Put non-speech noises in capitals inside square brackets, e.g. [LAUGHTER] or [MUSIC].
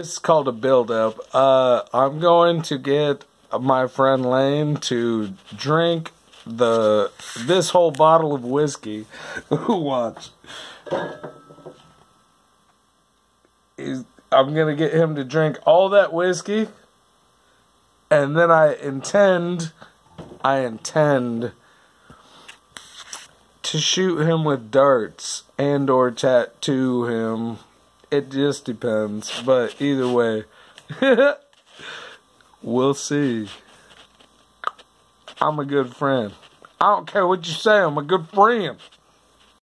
It's called a build up. Uh, I'm going to get my friend Lane to drink the this whole bottle of whiskey. [LAUGHS] Watch. He's, I'm gonna get him to drink all that whiskey, and then I intend, I intend to shoot him with darts and or tattoo him. It just depends, but either way, [LAUGHS] we'll see. I'm a good friend. I don't care what you say, I'm a good friend.